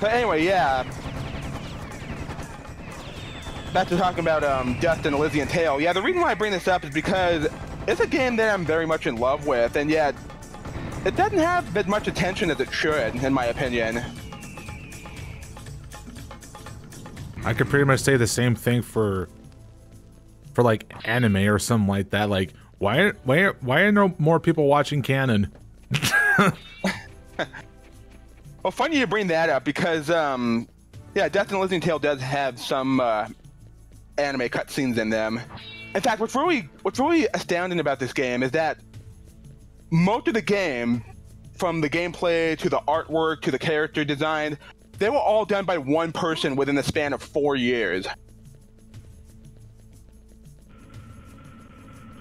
But anyway, yeah. Back to talking about um, Dust and Elysian Tail. Yeah, the reason why I bring this up is because it's a game that I'm very much in love with, and yet it doesn't have as much attention as it should, in my opinion. I could pretty much say the same thing for for like anime or something like that. Like, why why why are no more people watching canon? well, funny you bring that up because um, yeah, Death and Elysian Tail does have some uh, anime cutscenes in them. In fact, what's really what's really astounding about this game is that most of the game, from the gameplay to the artwork to the character design, they were all done by one person within the span of four years.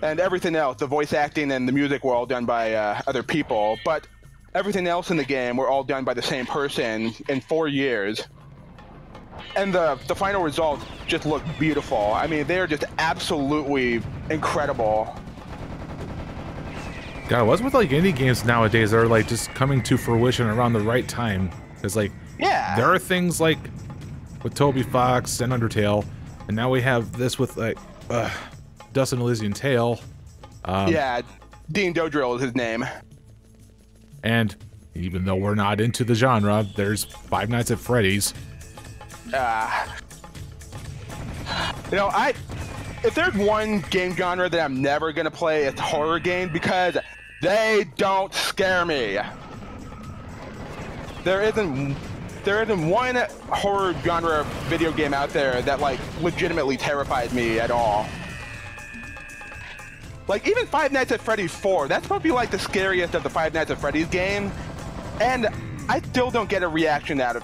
And everything else, the voice acting and the music were all done by uh, other people, but everything else in the game were all done by the same person in four years. And the, the final results just look beautiful. I mean, they're just absolutely incredible. God, what's with like indie games nowadays that are like just coming to fruition around the right time? Because like, yeah, there are things like with Toby Fox and Undertale, and now we have this with like uh, Dust and Elysian Tail. Um, yeah, Dean Dodrill is his name. And even though we're not into the genre, there's Five Nights at Freddy's. Uh, you know, I if there's one game genre that I'm never gonna play, it's horror game because they don't scare me. There isn't there isn't one horror genre video game out there that like legitimately terrifies me at all. Like even Five Nights at Freddy's 4, that's probably like the scariest of the Five Nights at Freddy's game, and I still don't get a reaction out of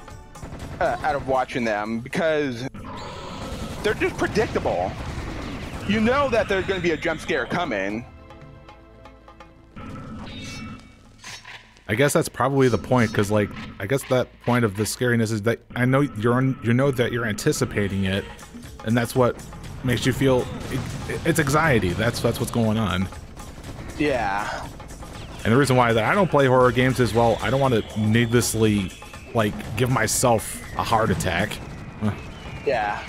uh, out of watching them because they're just predictable. You know that there's going to be a jump scare coming. I guess that's probably the point, because like I guess that point of the scariness is that I know you're you know that you're anticipating it, and that's what makes you feel it, it's anxiety. That's that's what's going on. Yeah. And the reason why that I don't play horror games is well, I don't want to needlessly like give myself a heart attack. Yeah.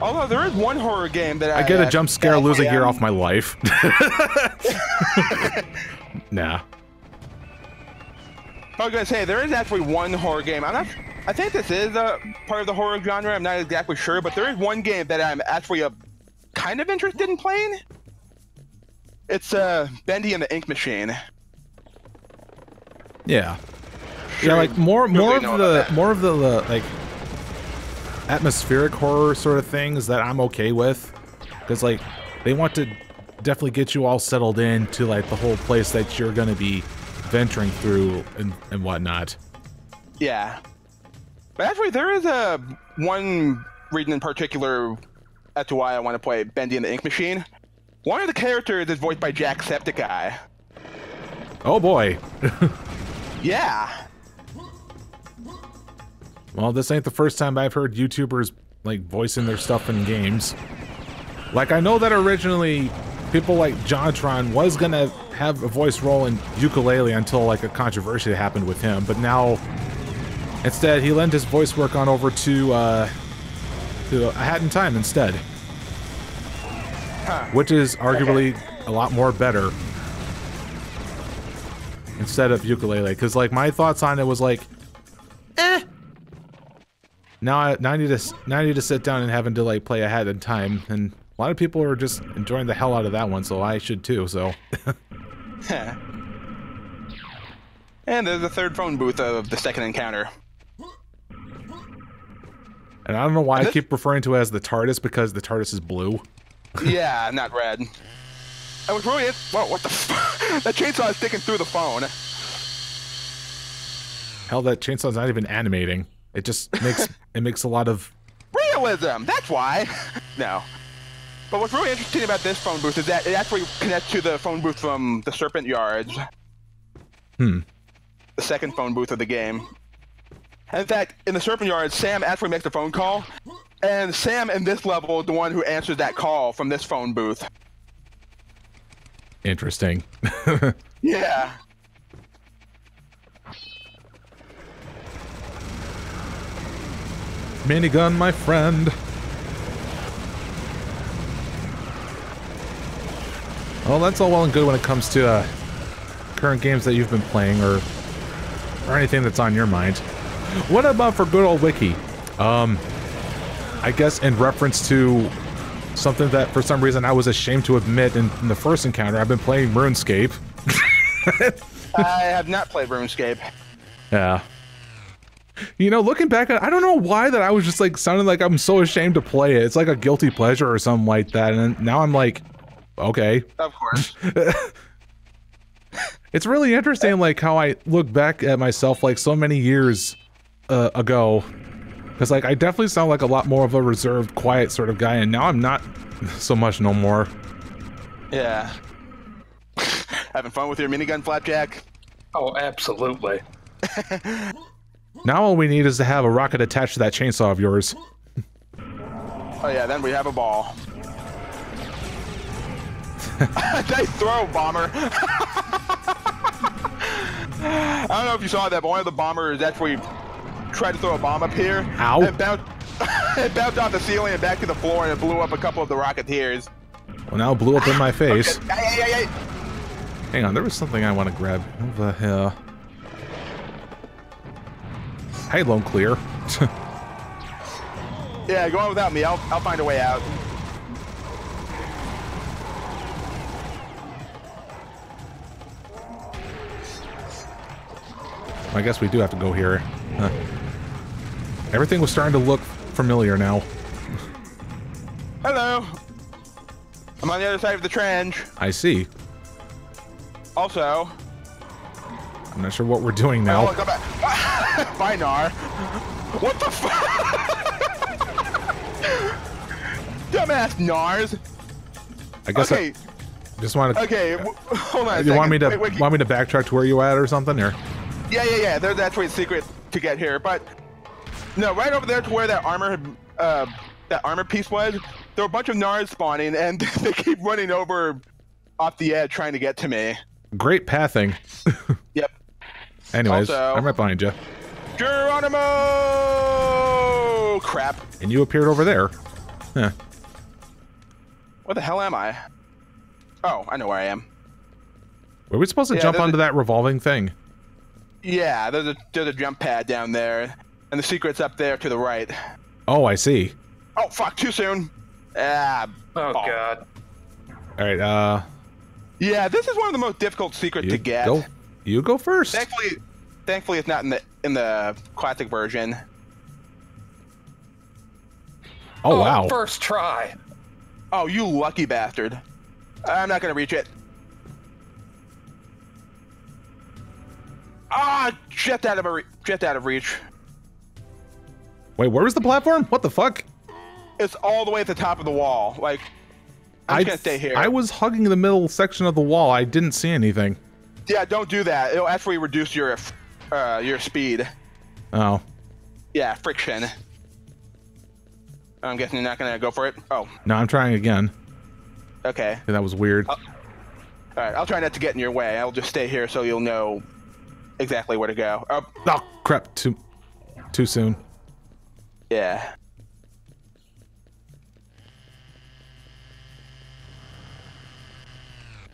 Although there is one horror game that I, I get a jump scare lose a year off my life. nah. I was gonna say there is actually one horror game. I'm not. I think this is a part of the horror genre. I'm not exactly sure, but there is one game that I'm actually a, kind of interested in playing. It's uh, Bendy and the Ink Machine. Yeah. Sure yeah, like more more of the more of the like atmospheric horror sort of things that I'm okay with, because like they want to definitely get you all settled in to like the whole place that you're gonna be venturing through and, and whatnot. Yeah. But actually, there is a one reason in particular as to why I want to play Bendy and the Ink Machine. One of the characters is voiced by Jack Jacksepticeye. Oh boy. yeah. Well, this ain't the first time I've heard YouTubers like voicing their stuff in games. Like I know that originally people like JonTron was gonna have a voice role in Yooka-Laylee until like a controversy happened with him, but now instead he lent his voice work on over to uh, to A Hat in Time instead, huh. which is arguably okay. a lot more better instead of Yooka-Laylee. Because like my thoughts on it was like, eh. Now I now I need to now I need to sit down and having to like play A Hat in Time and a lot of people are just enjoying the hell out of that one, so I should too, so. and there's the third phone booth of the second encounter. And I don't know why I keep referring to it as the TARDIS, because the TARDIS is blue. yeah, not red. I was really... Whoa, what the That chainsaw is sticking through the phone. Hell, that chainsaw's not even animating. It just makes... it makes a lot of... Realism! That's why! no. But what's really interesting about this phone booth is that it actually connects to the phone booth from the Serpent Yards. Hmm. The second phone booth of the game. In fact, in the Serpent Yard, Sam actually makes a phone call, and Sam in this level is the one who answers that call from this phone booth. Interesting. yeah. Minigun, my friend. Well, that's all well and good when it comes to uh, current games that you've been playing or or anything that's on your mind. What about for good old Wicky? Um, I guess in reference to something that for some reason I was ashamed to admit in, in the first encounter, I've been playing RuneScape. I have not played RuneScape. Yeah. You know, looking back at I don't know why that I was just like sounding like I'm so ashamed to play it. It's like a guilty pleasure or something like that. And now I'm like, okay. Of course. it's really interesting like how I look back at myself like so many years uh, ago. Because like I definitely sound like a lot more of a reserved, quiet sort of guy, and now I'm not so much no more. Yeah. Having fun with your minigun flapjack? Oh, absolutely. Now all we need is to have a rocket attached to that chainsaw of yours. Oh yeah, then we have a ball. nice throw, bomber. I don't know if you saw that, but one of the bombers actually tried to throw a bomb up here. Ow. It bounced, it bounced off the ceiling and back to the floor, and it blew up a couple of the Rocketeers. Well, now it blew up in my face. Okay. Ay, ay, ay, ay. Hang on, there was something I want to grab. Over here. Hey, Lone Clear. Yeah, go on without me. I'll, I'll find a way out. I guess we do have to go here. Huh. Everything was starting to look familiar now. Hello. I'm on the other side of the trench. I see. Also, I'm not sure what we're doing Oh, now. come back. What the fuck? Dumbass Gnaars. I guess Okay, I just want to. okay. Hold on. You want me to. Wait, wait, want me to backtrack to where you at or something? Or Yeah, yeah, yeah. There's actually a secret to get here, but no, right over there to where that armor, uh, that armor piece was. There were a bunch of Gnaars spawning, and they keep running over off the edge trying to get to me. great pathing. Yep. Anyways, Also- I'm right behind you, Geronimo! Crap. and you appeared over there. Huh. Where the hell am I? Oh, I know where I am. Were we supposed to Yeah, jump onto a- that revolving thing? Yeah, there's a there's a jump pad down there, and the secret's up there to the right. Oh, I see. Oh fuck! Too soon. Ah. Oh, ball. God. All right. Uh, Yeah, this is one of the most difficult secrets you to get. go. You go first. Thankfully, thankfully it's not in the in the classic version. Oh wow. First try. Oh, you lucky bastard! I'm not gonna reach it. Ah, just out of a re- just out of reach. Wait, where was the platform? What the fuck? It's all the way at the top of the wall. Like, I'm just gonna stay here. I was hugging the middle section of the wall. I didn't see anything. Yeah, don't do that. It'll actually reduce your uh, your speed. Oh. Yeah, friction. I'm guessing you're not gonna go for it. Oh, No, I'm trying again. okay. That was weird. All right, I'll try not to get in your way. I'll just stay here so you'll know exactly where to go. Oh, Oh crap! Too, too soon. Yeah.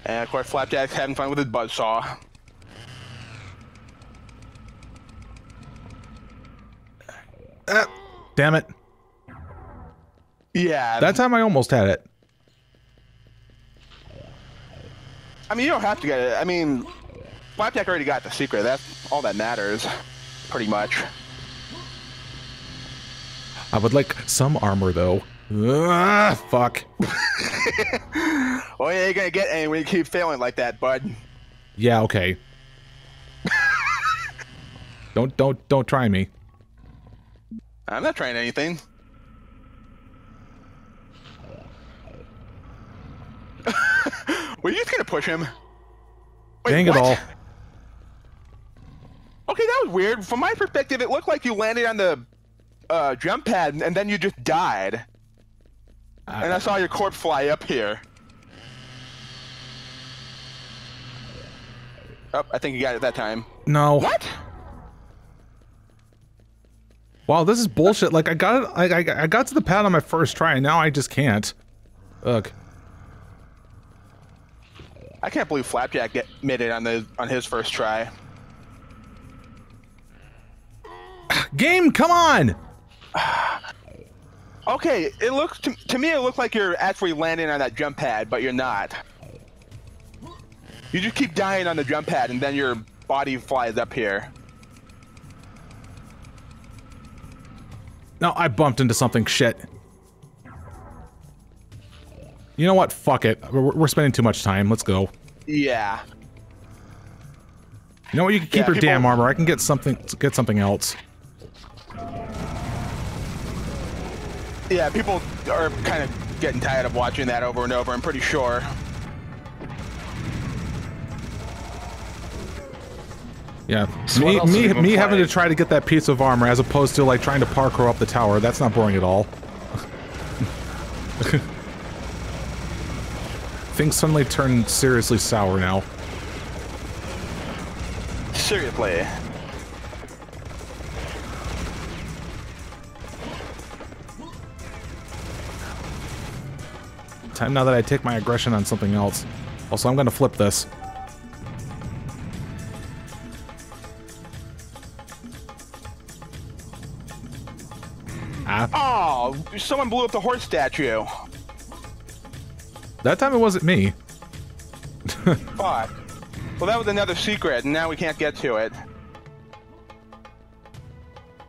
And of course, Flapjack's having fun with his buzzsaw. Uh, damn it! Yeah. That time I almost had it. I mean, you don't have to get it. I mean, Flapjack already got the secret. That's all that matters, pretty much. I would like some armor though. Ah, fuck. Well, you ain't gonna get any when you keep failing like that, bud. Yeah, okay. don't don't don't try me. I'm not trying anything. Were you just gonna push him? Wait, Dang it what? all. Okay, that was weird. From my perspective, it looked like you landed on the uh, jump pad and then you just died. And I saw your corpse fly up here. Oh, I think you got it that time. No. What? Wow, this is bullshit. Like I got it, I, I, I got to the pad on my first try, and now I just can't. Ugh. I can't believe Flapjack get, made it on the on his first try. Game, come on! Okay, it looks to, to me it looks like you're actually landing on that jump pad, but you're not. You just keep dying on the jump pad, and then your body flies up here. No, I bumped into something shit. You know what? Fuck it. We're, we're spending too much time. Let's go. Yeah. You know what? You can keep Yeah, your people- damn armor. I can get something. Get something else. Yeah, people are kind of getting tired of watching that over and over, I'm pretty sure. Yeah, So me me me having to try to get that piece of armor as opposed to like trying to parkour up the tower. That's not boring at all. Things suddenly turn seriously sour now. Seriously. Time now that I take my aggression on something else. Also, I'm gonna flip this. Ah, Oh, someone blew up the horse statue. that time it wasn't me. Fuck. Well, that was another secret, and now we can't get to it.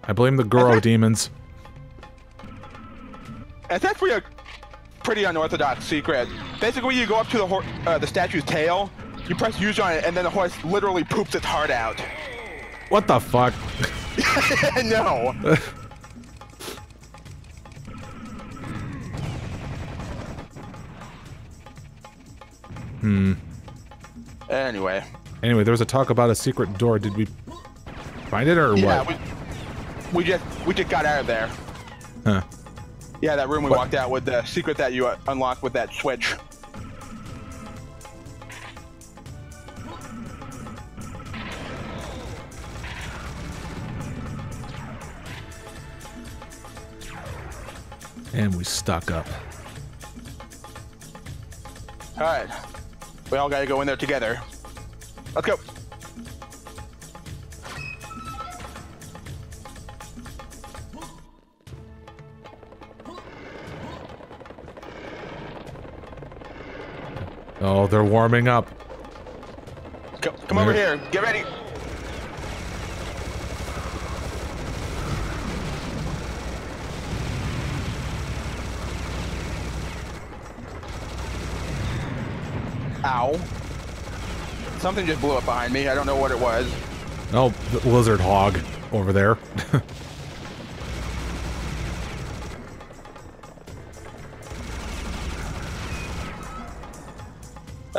I blame the Goro demons. It's actually a pretty unorthodox secret. Basically, you go up to the hor- uh, the statue's tail, you press use on it, and then the horse literally poops its heart out. What the fuck? no. Hmm. Anyway. Anyway, there was a talk about a secret door. Did we find it or Yeah, what? we, we just we just got out of there. Huh. Yeah, that room we What? walked out with the secret that you unlocked with that switch. And we stuck up. All right, we all got to go in there together. Let's go. Oh, they're warming up. Come, come over here. Get ready. Ow. Something just blew up behind me. I don't know what it was. Oh, lizard hog over there.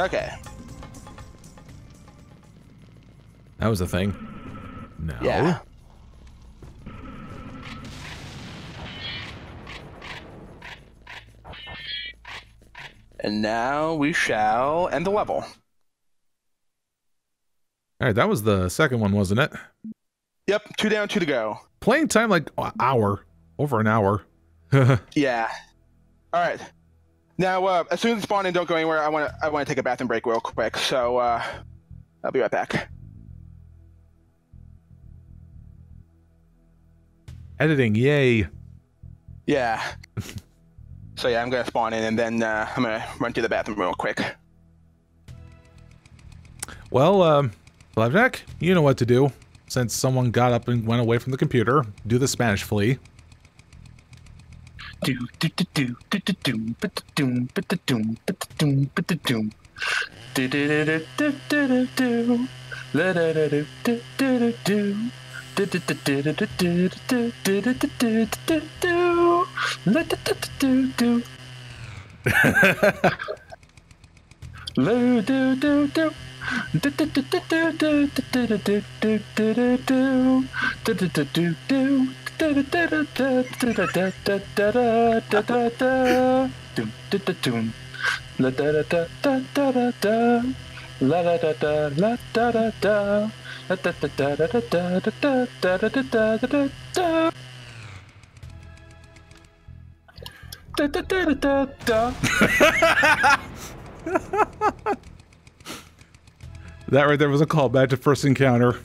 Okay. that was a thing. No. Yeah. And now we shall end the level. All right, that was the second one, wasn't it? Yep, two down, two to go. Playing time like an hour, over an hour. Yeah. All right. Now, uh, as soon as spawn in, don't go anywhere. I want to. I want to take a bathroom break real quick. So, uh, I'll be right back. Editing, yay. Yeah. so yeah, I'm gonna spawn in and then uh, I'm gonna run to the bathroom real quick. Well, um, Blackjack, you know what to do. Since someone got up and went away from the computer, do the Spanish flea. Do do do do do do do but doom but doom but doom but. Do do do do do do do do. La da da do do do do do. Do do do do do do do do do do do do do do. La da da do do do. Lo do do do. Do that right there was a callback to first encounter.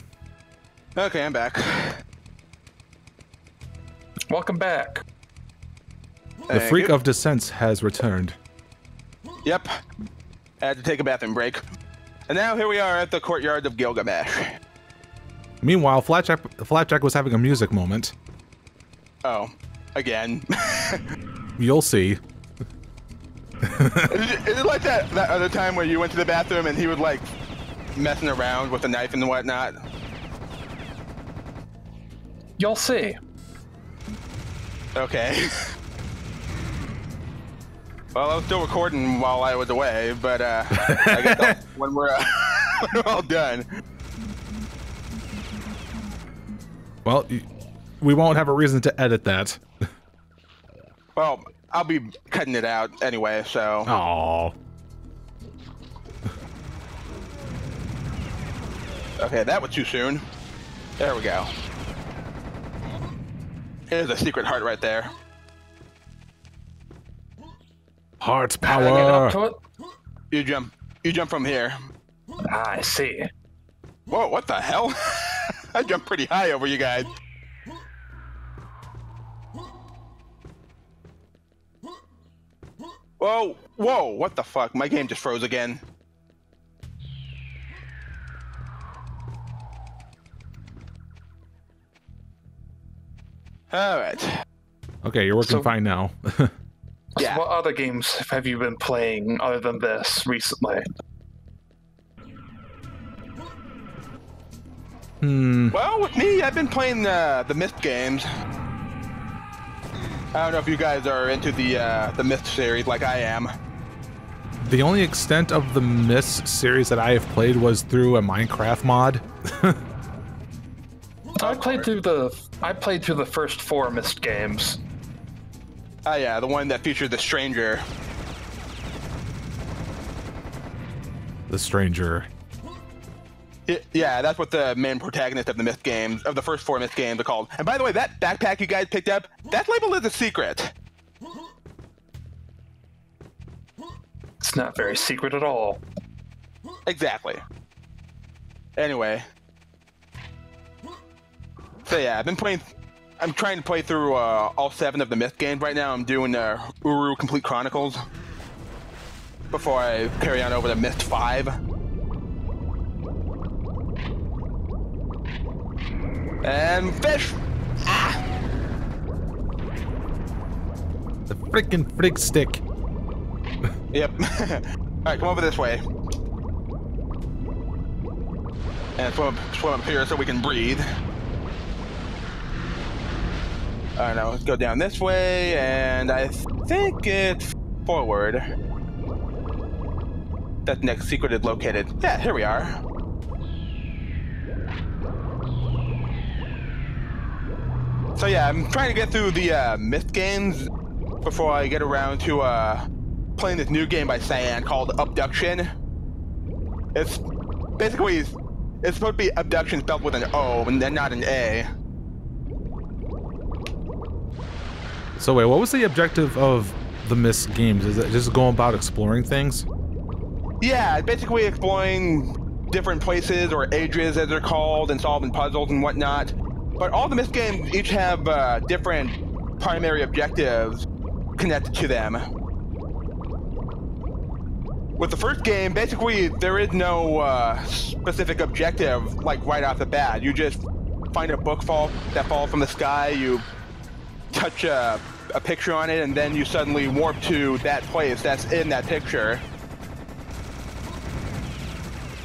Okay, I'm back. Welcome back. The Thank freak you. of descents has returned. Yep. I had to take a bathroom break. And now here we are at the courtyard of Gilgamesh. Meanwhile, Flapjack, Flapjack was having a music moment. Oh, again. You'll see. is, it, is it like that, that other time where you went to the bathroom and he was like messing around with a knife and whatnot? You'll see. Okay. well, I was still recording while I was away, but uh, I guess I'll- when we're, uh, when we're all done. Well, we won't have a reason to edit that. Well, I'll be cutting it out anyway, so. Oh. Okay, that was too soon. There we go. Here's a secret heart right there. Heart's Hang it up power. You jump. You jump from here. Ah, I see. Whoa! What the hell? I jumped pretty high over you guys. Whoa! Whoa! What the fuck? My game just froze again. All right. Okay, you're working So- fine now. Yeah. So what other games have you been playing other than this recently? hmm. Well, with me, I've been playing the the Myst games. I don't know if you guys are into the uh, the Myst series like I am. The only extent of the Myst series that I have played was through a Minecraft mod. I played through the I played through the first four Myst games. Oh yeah, the one that featured the stranger. the Stranger. Y- Yeah, that's what the main protagonist of the Myst games, of the first four Myst games, are called. And by the way, that backpack you guys picked up, that label is a secret. It's not very secret at all. Exactly. Anyway. So yeah, I've been playing. I'm trying to play through uh, all seven of the Myst games right now. I'm doing uh, Uru Complete Chronicles before I carry on over to Myst Five. And fish. The freaking frig stick. Yep. All right, come over this way. And swim, swim up here so we can breathe. All right, now let's go down this way, and I think it's forward. That next secret is located. Yeah, here we are. So yeah, I'm trying to get through the uh, Myst games before I get around to uh, playing this new game by Cyan called Obduction. It's basically it's supposed to be abduction spelled with an O and not an A. So wait, what was the objective of the Myst games? Is it just going about exploring things? Yeah, basically exploring different places or ages as they're called and solving puzzles and whatnot. But all the Myst games each have uh, different primary objectives connected to them. With the first game, basically there is no uh, specific objective like right off the bat. You just find a book fall that falls from the sky. You touch a, a picture on it, and then you suddenly warp to that place that's in that picture.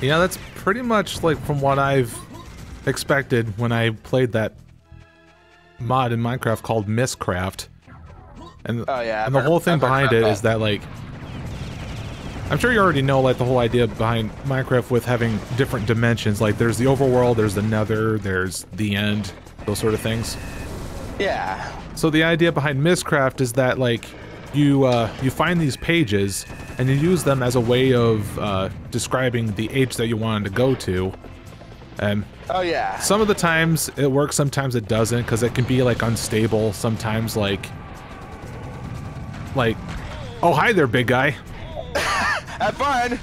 Yeah, that's pretty much like from what I've expected when I played that mod in Minecraft called Mystcraft. And, Oh, yeah, and the whole thing I've behind it is that. that like I'm sure you already know like the whole idea behind Minecraft with having different dimensions. Like there's the overworld, there's the nether, there's the end, those sort of things. Yeah. So the idea behind Mystcraft is that like you uh, you find these pages and you use them as a way of uh, describing the age that you wanted to go to. And Oh yeah. some of the times it works, sometimes it doesn't, because it can be like unstable. Sometimes like like, oh hi there, big guy. Have fun.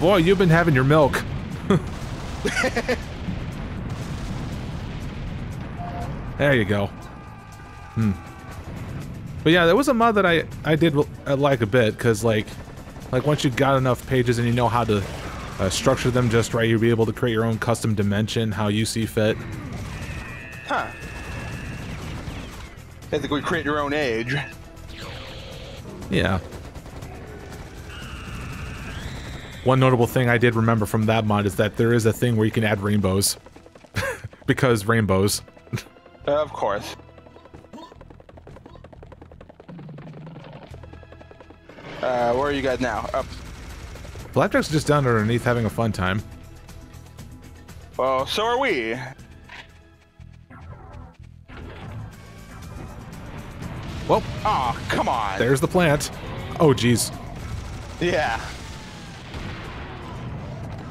Boy, you've been having your milk. there you go. Hmm. But yeah, there was a mod that I I did I like a bit because like like once you got enough pages and you know how to uh, structure them just right, you'll be able to create your own custom dimension how you see fit. Huh. Basically, create your own age. Yeah. One notable thing I did remember from that mod is that there is a thing where you can add rainbows. because rainbows. Uh, of course. Uh, where are you guys now? Up. Blackjack's just down underneath having a fun time. Well, so are we. Well, Aw, come on. there's the plant. Oh, geez. Yeah.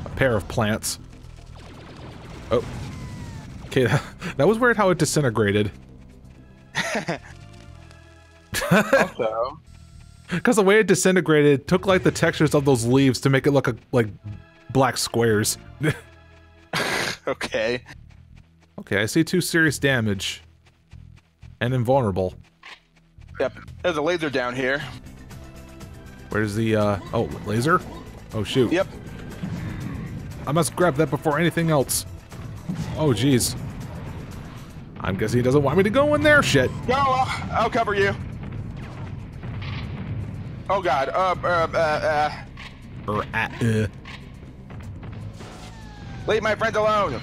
A pair of plants. Oh. Okay, that was weird how it disintegrated. Also, Because the way it disintegrated took like the textures of those leaves to make it look a, like black squares. okay. okay, I see two serious damage. And invulnerable. Yep. There's a laser down here. Where's the, uh, oh, laser? Oh, shoot. Yep. I must grab that before anything else. Oh, jeez. I'm guessing he doesn't want me to go in there. Shit. Go. I'll, I'll cover you. Oh God. Uh, uh, uh, uh. Ah, uh. Leave my friends alone.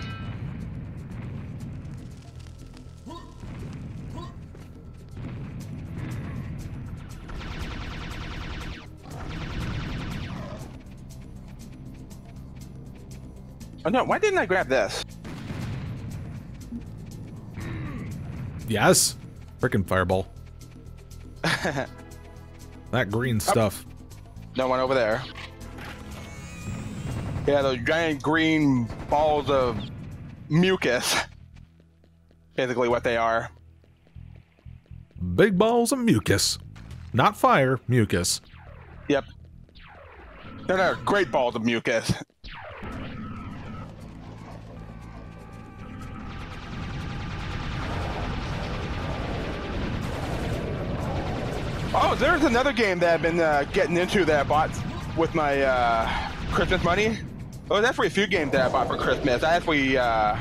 Oh no, why didn't I grab this? Yes. Frickin' fireball. that green stuff. No one over there. Yeah, those giant green balls of mucus. Basically what they are. Big balls of mucus. Not fire, mucus. Yep. They're not great balls of mucus. Oh, there's another game that I've been uh, getting into that I bought with my uh, Christmas money. Oh, there's actually a few games that I bought for Christmas. I actually uh,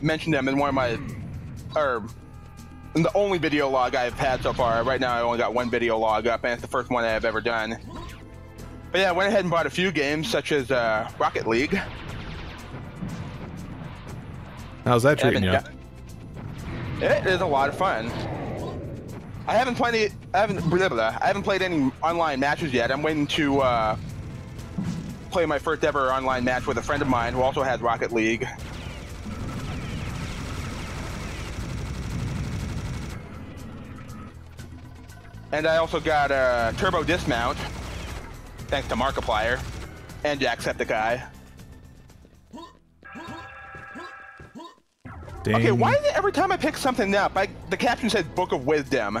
mentioned them in one of my, or in the only video log I've had so far. Right now, I only got one video log up, and it's the first one I've ever done. But yeah, I went ahead and bought a few games, such as uh, Rocket League. How's that treating you? It is a lot of fun. I haven't played any, I haven't blah, blah, I haven't played any online matches yet. I'm waiting to uh, play my first ever online match with a friend of mine who also has Rocket League. And I also got a turbo dismount, thanks to Markiplier and Jacksepticeye. Dang. Okay, why is it every time I pick something up, I, the caption says Book of Wisdom?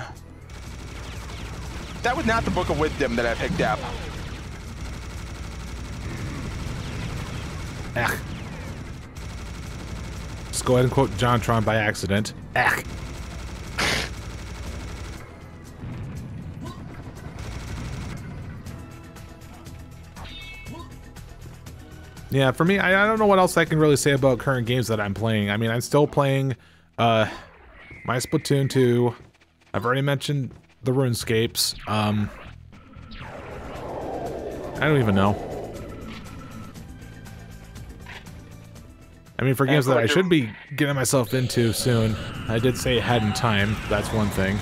That was not the Book of Wisdom that I picked up. Ech. Just go ahead and quote Jontron by accident. Ech. Yeah, for me, I, I don't know what else I can really say about current games that I'm playing. I mean, I'm still playing uh, my Splatoon 2. I've already mentioned the RuneScapes. Um, I don't even know. I mean, for games that I should be getting myself into soon, I did say A Hat in Time. That's one thing.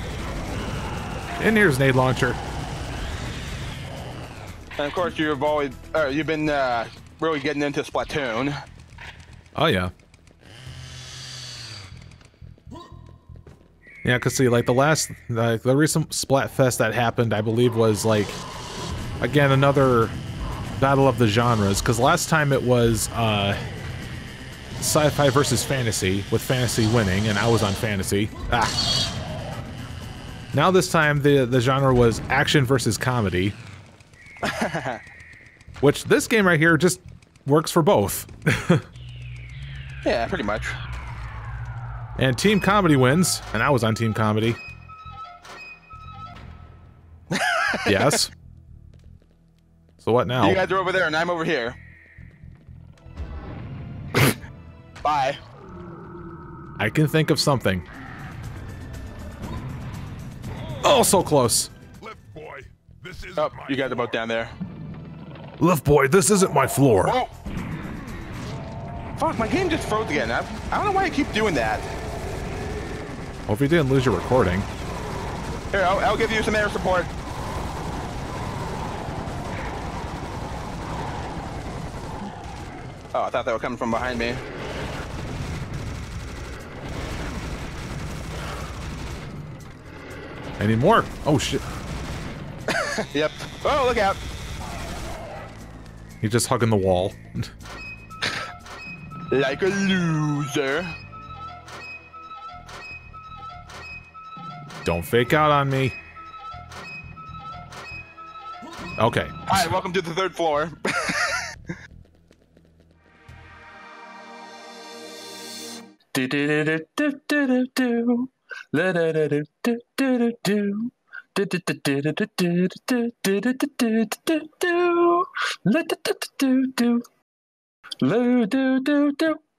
And here's Nade Launcher. And of course, you've always, uh, you've been uh, really getting into Splatoon. Oh, yeah. Yeah, because see, like, the last, like, the recent Splatfest that happened, I believe, was, like, again, another battle of the genres. Because last time it was, uh, sci-fi versus fantasy, with fantasy winning, and I was on fantasy. Ah. Now this time the the genre was action versus comedy. Which this game right here just works for both. Yeah, pretty much. And team comedy wins, and I was on team comedy. yes. So what now? You guys are over there, and I'm over here. Bye. I can think of something. Oh, so close. Left boy, this is Oh, you guys are both down there. Left boy, this isn't my floor. Whoa! Fuck, my game just froze again. I, I don't know why I keep doing that. Hope you didn't lose your recording. Here, I'll, I'll give you some air support. Oh, I thought they were coming from behind me. Any more? Oh shit. Yep. Oh, look out. He's just hugging the wall. Like a loser. Don't fake out on me. Okay. Hi, welcome to the third floor. do do do do do do do do do do do.